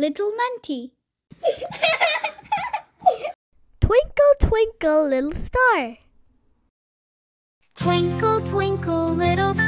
Little Mentee. Twinkle, twinkle, little star. Twinkle, twinkle, little star,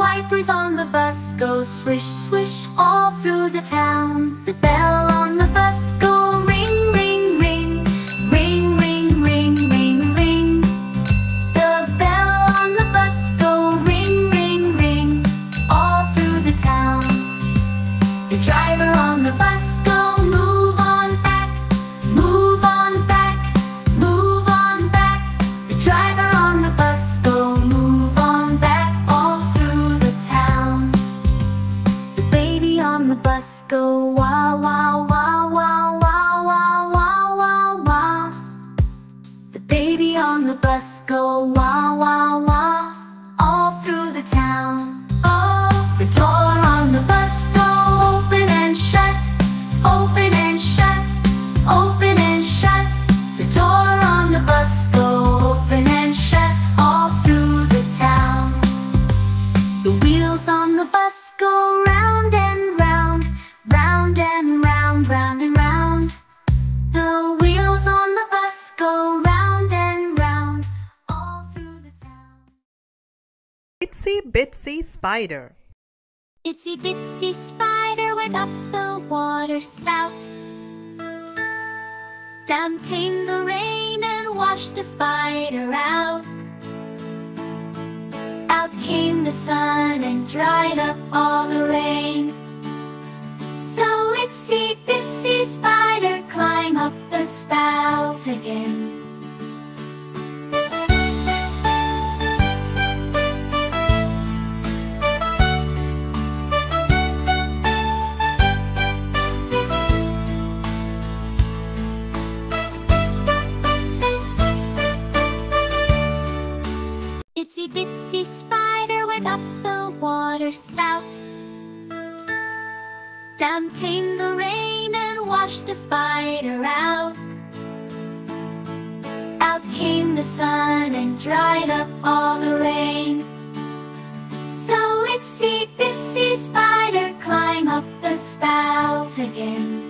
wipers on the bus go swish, swish, all through the town. The bell on the bus go the town. Oh, the door on the bus go open and shut, open and shut, open and shut. The door on the bus go open and shut all through the town. The wheels on the bus go round Itsy bitsy spider. Itsy bitsy spider went up the water spout. Down came the rain and washed the spider out. Out came the sun and dried up all the spout. Down came the rain and washed the spider out. Out came the sun and dried up all the rain. So itsy bitsy spider climb up the spout again.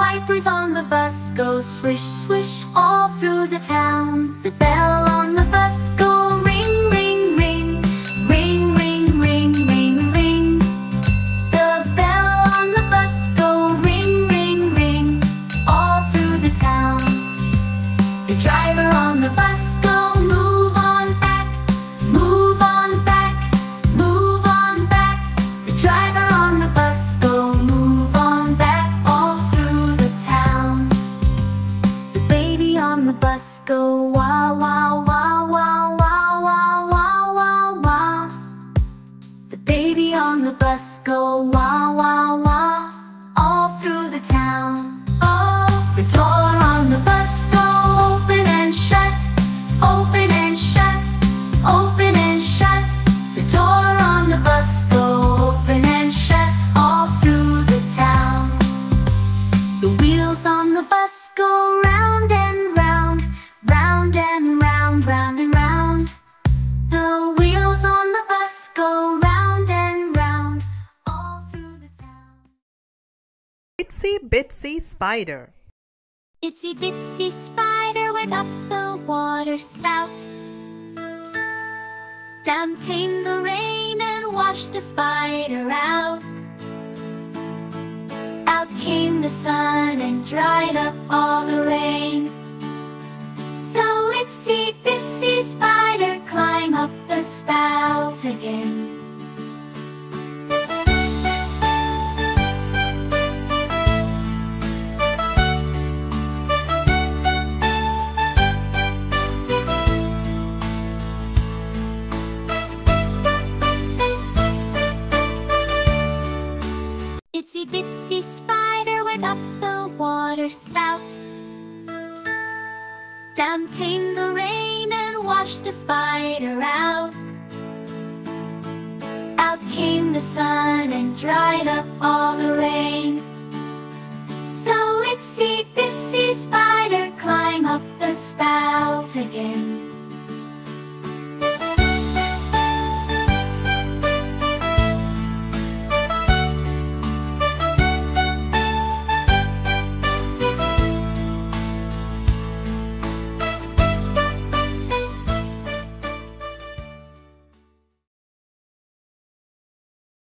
Wipers on the bus go swish, swish, all through the town. The bell on the bus go wild. Bitsy Spider. Itsy bitsy spider went up the water spout. Down came the rain and washed the spider out. Out came the sun Spider went up the water spout. Down came the rain and washed the spider out. Out came the sun and dried up all